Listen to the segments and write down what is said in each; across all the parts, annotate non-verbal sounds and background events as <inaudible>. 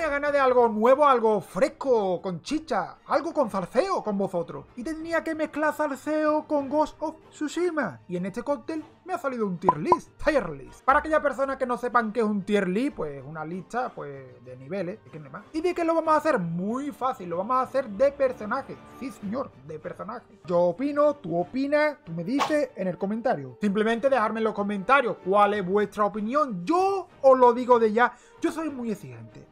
tenía ganas de algo nuevo, algo fresco, con chicha, algo con zarceo con vosotros. Y tenía que mezclar zarceo con Ghost of Tsushima. Y en este cóctel me ha salido un tier list, tier list. Para aquellas personas que no sepan qué es un tier list, pues una lista pues de niveles, ¿de qué más? ¿Y de qué lo vamos a hacer? Muy fácil, lo vamos a hacer de personaje. Sí, señor, de personaje. Yo opino, tú opinas, tú me dices en el comentario. Simplemente dejarme en los comentarios cuál es vuestra opinión. Yo os lo digo de ya, yo soy muy exigente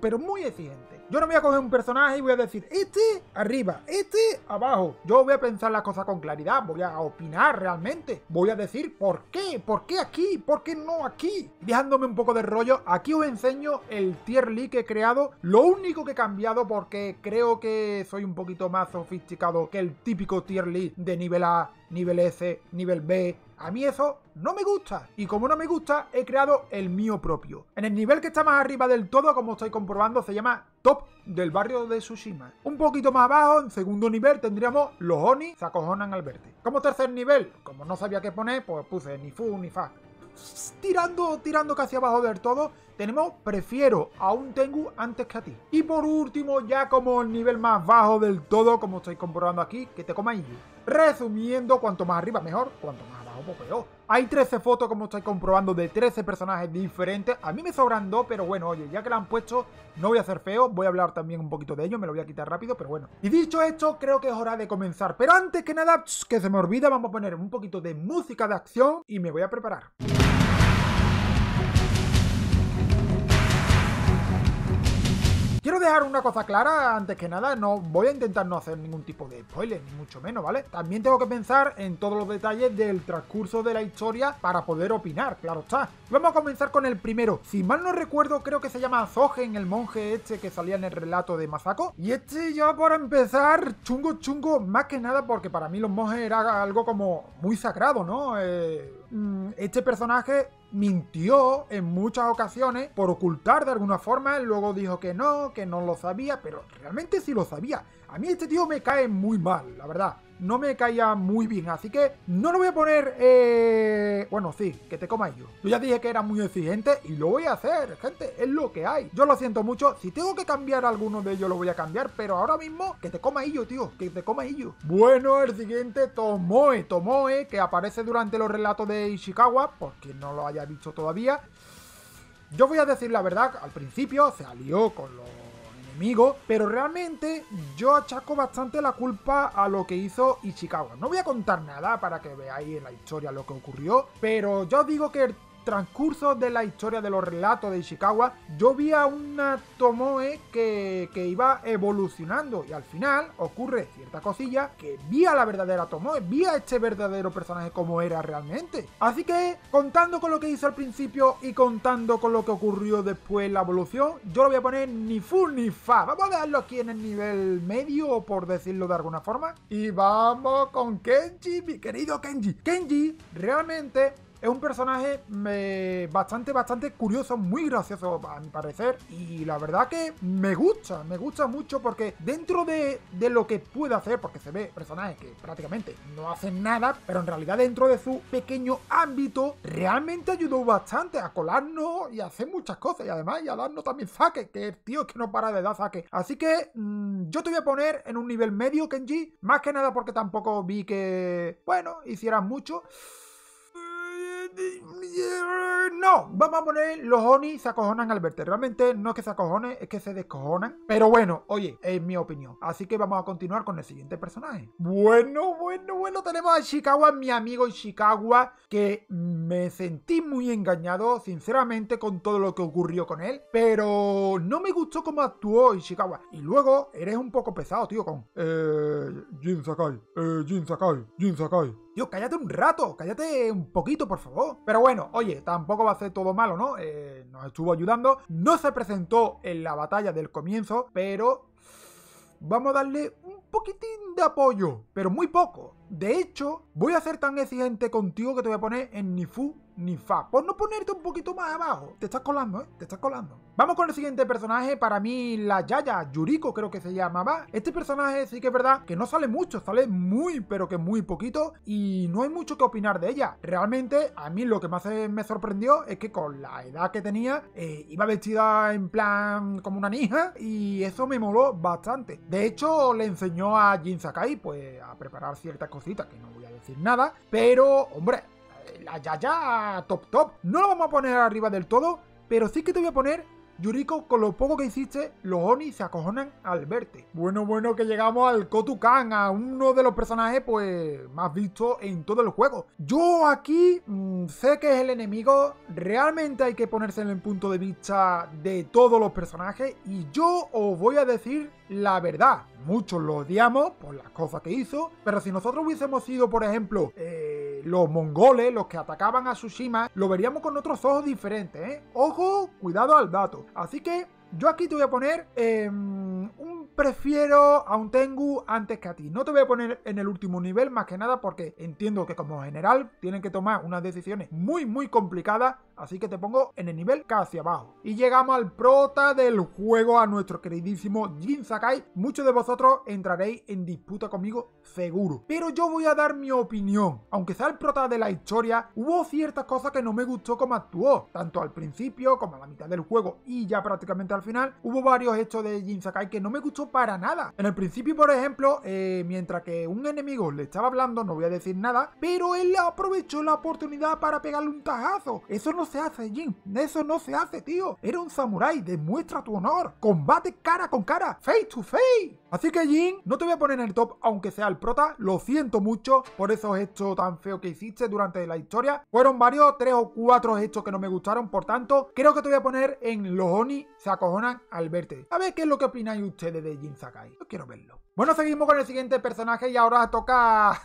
pero muy exigente. Yo no voy a coger un personaje y voy a decir, este arriba, este abajo. Yo voy a pensar las cosas con claridad, voy a opinar realmente. Voy a decir, ¿por qué? ¿Por qué aquí? ¿Por qué no aquí? Dejándome un poco de rollo, aquí os enseño el tier list que he creado. Lo único que he cambiado porque creo que soy un poquito más sofisticado que el típico tier list de nivel A, nivel S, nivel B, a mí eso no me gusta. Y como no me gusta, he creado el mío propio. En el nivel que está más arriba del todo, como estáis comprobando, se llama Top del barrio de Tsushima. Un poquito más abajo, en segundo nivel, tendríamos los Oni se acojonan al verte. Como tercer nivel, como no sabía qué poner, pues puse ni fu ni fa. Tirando, tirando casi abajo del todo, tenemos prefiero a un Tengu antes que a ti. Y por último, ya como el nivel más bajo del todo, como estáis comprobando aquí, que te coma Resumiendo, cuanto más arriba mejor, cuanto más hay 13 fotos, como estáis comprobando, de 13 personajes diferentes. A mí me sobran dos, pero bueno, oye, ya que la han puesto, no voy a hacer feo. Voy a hablar también un poquito de ello, me lo voy a quitar rápido, pero bueno. Y dicho esto, creo que es hora de comenzar. Pero antes que nada, que se me olvida, vamos a poner un poquito de música de acción y me voy a preparar. Quiero dejar una cosa clara, antes que nada, no voy a intentar no hacer ningún tipo de spoiler, ni mucho menos, ¿vale? También tengo que pensar en todos los detalles del transcurso de la historia para poder opinar, claro está. Vamos a comenzar con el primero. Si mal no recuerdo, creo que se llama Zogen, el monje este que salía en el relato de Masako. Y este ya para empezar, chungo chungo, más que nada porque para mí los monjes era algo como muy sagrado, ¿no? Eh, este personaje mintió en muchas ocasiones por ocultar de alguna forma, luego dijo que no, que no lo sabía, pero realmente sí lo sabía. A mí este tío me cae muy mal, la verdad no me caía muy bien. Así que no lo voy a poner... Eh... Bueno, sí, que te coma yo. Yo ya dije que era muy exigente y lo voy a hacer, gente. Es lo que hay. Yo lo siento mucho. Si tengo que cambiar alguno de ellos, lo voy a cambiar. Pero ahora mismo, que te coma yo, tío. Que te coma yo. Bueno, el siguiente, Tomoe. Tomoe, que aparece durante los relatos de Ishikawa. Porque no lo haya visto todavía. Yo voy a decir la verdad, al principio se alió con los pero realmente yo achaco bastante la culpa a lo que hizo Ichikawa. No voy a contar nada para que veáis en la historia lo que ocurrió, pero yo digo que transcurso de la historia de los relatos de Ishikawa, yo vi a una Tomoe que, que iba evolucionando y al final ocurre cierta cosilla que vi a la verdadera Tomoe, vi a este verdadero personaje como era realmente. Así que, contando con lo que hizo al principio y contando con lo que ocurrió después la evolución, yo lo voy a poner ni full ni fa. Vamos a dejarlo aquí en el nivel medio, por decirlo de alguna forma. Y vamos con Kenji, mi querido Kenji. Kenji realmente es un personaje bastante, bastante curioso, muy gracioso a mi parecer. Y la verdad que me gusta, me gusta mucho porque dentro de, lo que puede hacer, porque se ve personajes que prácticamente no hacen nada, pero en realidad dentro de su pequeño ámbito, realmente ayudó bastante a colarnos y a hacer muchas cosas. Y además, y a darnos también saque, que el tío que no para de dar saque. Así que mm, yo te voy a poner en un nivel medio, Kenji. Más que nada porque tampoco vi que, bueno, hicieran mucho. No, vamos a poner los Oni se acojonan al verte. Realmente no es que se acojonen, es que se descojonan. Pero bueno, oye, es mi opinión. Así que vamos a continuar con el siguiente personaje. Bueno, bueno, bueno, tenemos a Ishikawa, mi amigo Ishikawa, que me sentí muy engañado, sinceramente, con todo lo que ocurrió con él. Pero no me gustó cómo actuó Ishikawa. Y luego eres un poco pesado, tío, con... Eh... Jin Sakai, eh... Jin Sakai, Jin Sakai. Tío, cállate un rato, cállate un poquito, por favor. Pero bueno, oye, tampoco va a ser todo malo, ¿no? Eh, nos estuvo ayudando. No se presentó en la batalla del comienzo, pero vamos a darle un poquitín de apoyo, pero muy poco. De hecho, voy a ser tan exigente contigo que te voy a poner en ni fu ni fa. Por no ponerte un poquito más abajo. Te estás colando, ¿eh? Te estás colando. Vamos con el siguiente personaje. Para mí, la Yaya, Yuriko creo que se llamaba. Este personaje sí que es verdad que no sale mucho. Sale muy, pero que muy poquito. Y no hay mucho que opinar de ella. Realmente, a mí lo que más me sorprendió es que con la edad que tenía, eh, iba vestida en plan como una ninja. Y eso me moló bastante. De hecho, le enseñó a Jin Sakai, pues, a preparar ciertas cositas que no voy a decir nada. Pero, hombre, la Yaya top top. No lo vamos a poner arriba del todo, pero sí que te voy a poner Yuriko, con lo poco que hiciste, los Oni se acojonan al verte. Bueno, bueno, que llegamos al Kotukan, a uno de los personajes, pues, más vistos en todo el juego. Yo aquí mm, sé que es el enemigo, realmente hay que ponerse en el punto de vista de todos los personajes, y yo os voy a decir la verdad. Muchos lo odiamos por las cosas que hizo, pero si nosotros hubiésemos sido, por ejemplo, eh, los mongoles, los que atacaban a Tsushima, lo veríamos con otros ojos diferentes, ¿eh? Ojo, cuidado al dato. Así que yo aquí te voy a poner em, un prefiero a un Tengu antes que a ti. No te voy a poner en el último nivel más que nada porque entiendo que como general tienen que tomar unas decisiones muy muy complicadas. Así que te pongo en el nivel casi abajo. Y llegamos al prota del juego, a nuestro queridísimo Jin Sakai. Muchos de vosotros entraréis en disputa conmigo seguro. Pero yo voy a dar mi opinión. Aunque sea el prota de la historia, hubo ciertas cosas que no me gustó como actuó. Tanto al principio como a la mitad del juego y ya prácticamente al final, hubo varios hechos de Jin Sakai que no me gustó para nada. En el principio, por ejemplo, eh, mientras que un enemigo le estaba hablando, no voy a decir nada, pero él aprovechó la oportunidad para pegarle un tajazo. Eso no se hace, Jin. Eso no se hace, tío. Era un samurái. Demuestra tu honor. Combate cara con cara. Face to face. Así que, Jin, no te voy a poner en el top, aunque sea el prota. Lo siento mucho por esos hechos tan feos que hiciste durante la historia. Fueron varios, tres o cuatro hechos que no me gustaron. Por tanto, creo que te voy a poner en los Oni se acojonan al verte. A ver qué es lo que opináis ustedes de Jin Sakai. Yo quiero verlo. Bueno, seguimos con el siguiente personaje y ahora toca...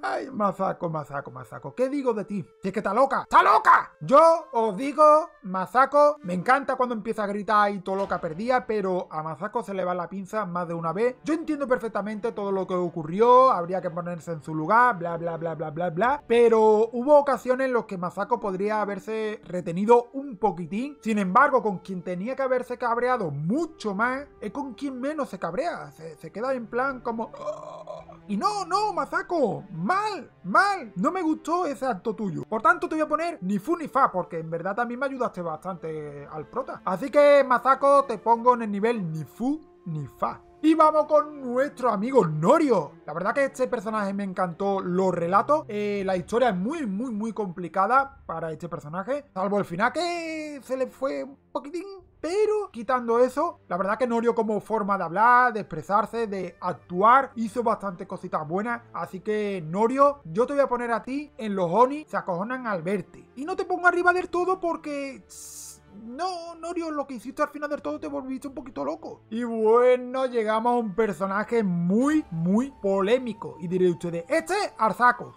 Ay, Masako, Masako, Masako. ¿Qué digo de ti? Si es que está loca. ¡Está loca! Yo os digo, Masako, me encanta cuando empieza a gritar y todo loca perdía, pero a Masako se le va la pinza más de una vez. Yo entiendo perfectamente todo lo que ocurrió, habría que ponerse en su lugar, bla, bla, bla, bla, bla, bla. Pero hubo ocasiones en las que Masako podría haberse retenido un poquitín. Sin embargo, con quien tenía que haberse cabreado mucho más, es con quien menos se cabrea se, queda en plan como... Y no, no, Masako, mal, mal, no me gustó ese acto tuyo. Por tanto, te voy a poner ni fu ni fa, porque en verdad también me ayudaste bastante al prota. Así que, Masako, te pongo en el nivel ni fu ni fa. Y vamos con nuestro amigo Norio. La verdad que este personaje me encantó los relatos. Eh, la historia es muy, muy, muy complicada para este personaje. Salvo el final que se le fue un poquitín. Pero quitando eso, la verdad que Norio como forma de hablar, de expresarse, de actuar, hizo bastante cositas buenas. Así que Norio, yo te voy a poner a ti en los Oni, se acojonan al verte. Y no te pongo arriba del todo porque no, Norio, lo que hiciste al final de todo te volviste un poquito loco. Y bueno, llegamos a un personaje muy, muy polémico. Y diré ustedes, este Arzaco.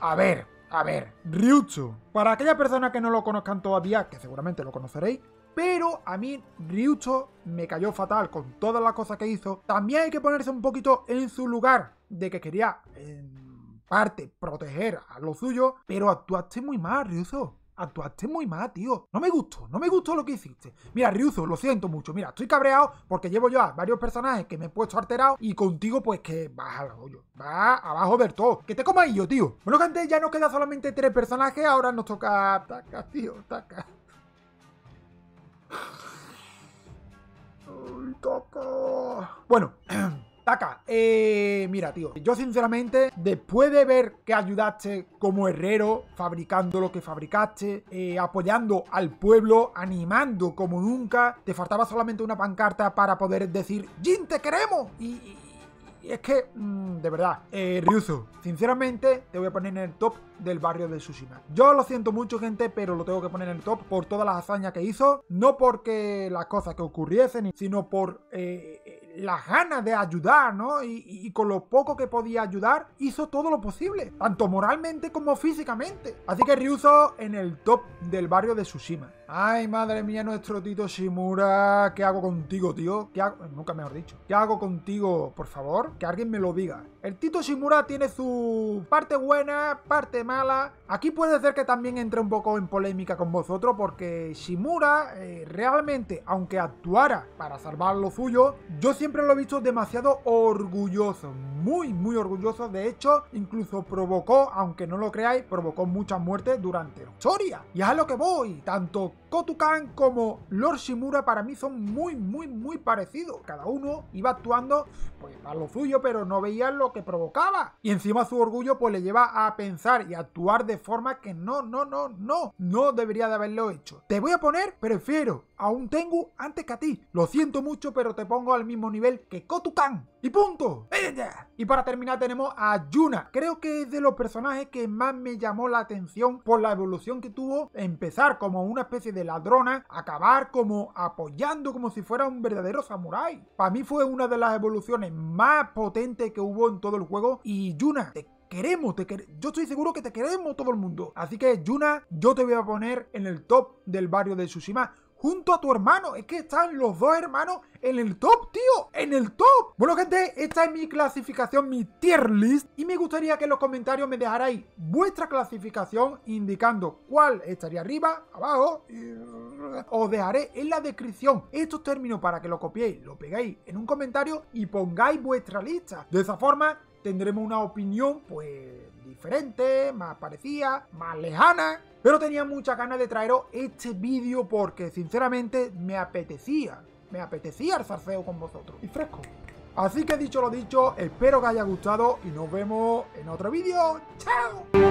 A ver, a ver, Ryucho. Para aquella persona que no lo conozcan todavía, que seguramente lo conoceréis, pero a mí Ryucho me cayó fatal con todas las cosas que hizo. También hay que ponerse un poquito en su lugar de que quería, en parte, proteger a lo suyo, pero actuaste muy mal, Ryucho actuaste muy mal, tío. No me gustó, no me gustó lo que hiciste. Mira, Ryuzo, lo siento mucho. Mira, estoy cabreado porque llevo ya varios personajes que me he puesto alterado y contigo, pues que vas al hoyo. Va abajo del todo. Que te coma yo, tío. Bueno, gente, ya nos queda solamente tres personajes. Ahora nos toca. Taca, tío, taca. Ay, taca. Bueno. <clears throat> Taka, eh, mira, tío, yo sinceramente, después de ver que ayudaste como herrero, fabricando lo que fabricaste, eh, apoyando al pueblo, animando como nunca, te faltaba solamente una pancarta para poder decir, ¡Jin, te queremos! y, es que, mm, de verdad, eh, Ryuzo, sinceramente te voy a poner en el top del barrio de Tsushima. Yo lo siento mucho, gente, pero lo tengo que poner en el top por todas las hazañas que hizo. No porque las cosas que ocurriesen, sino por eh, las ganas de ayudar, ¿no? Y, con lo poco que podía ayudar, hizo todo lo posible, tanto moralmente como físicamente. Así que Ryuzo en el top del barrio de Tsushima. Ay, madre mía, nuestro Tito Shimura. ¿Qué hago contigo, tío? ¿Qué hago? Nunca mejor dicho. ¿Qué hago contigo, por favor? Que alguien me lo diga. El Tito Shimura tiene su parte buena, parte mala. Aquí puede ser que también entre un poco en polémica con vosotros porque Shimura eh, realmente, aunque actuara para salvar lo suyo, yo siempre lo he visto demasiado orgulloso. Muy, muy orgulloso. De hecho, incluso provocó, aunque no lo creáis, provocó muchas muertes durante la historia. Y es a lo que voy. Tanto Kotukan como Lord Shimura para mí son muy, muy, muy parecidos. Cada uno iba actuando pues a lo suyo, pero no veía lo que provocaba. Y encima su orgullo pues le lleva a pensar y actuar de forma que no, no, no, no, no debería de haberlo hecho. Te voy a poner, prefiero a un Tengu antes que a ti. Lo siento mucho, pero te pongo al mismo nivel que Kotukan. Y punto. Y para terminar tenemos a Yuna. Creo que es de los personajes que más me llamó la atención por la evolución que tuvo. Empezar como una especie de ladrona, acabar como apoyando como si fuera un verdadero samurái. Para mí fue una de las evoluciones más potentes que hubo en todo el juego. Y Yuna, te queremos, te yo estoy seguro que te queremos todo el mundo. Así que Yuna, yo te voy a poner en el top del barrio de Tsushima junto a tu hermano. Es que están los dos hermanos en el top, tío. En el top. Bueno, gente, esta es mi clasificación, mi tier list. Y me gustaría que en los comentarios me dejarais vuestra clasificación indicando cuál estaría arriba, abajo. Os dejaré en la descripción estos términos para que lo copiéis, lo pegáis en un comentario y pongáis vuestra lista. De esa forma tendremos una opinión, pues, diferente, más parecida, más lejana pero tenía muchas ganas de traeros este vídeo porque sinceramente me apetecía. Me apetecía el zarceo con vosotros. Y fresco. Así que dicho lo dicho, espero que haya gustado y nos vemos en otro vídeo. ¡Chao!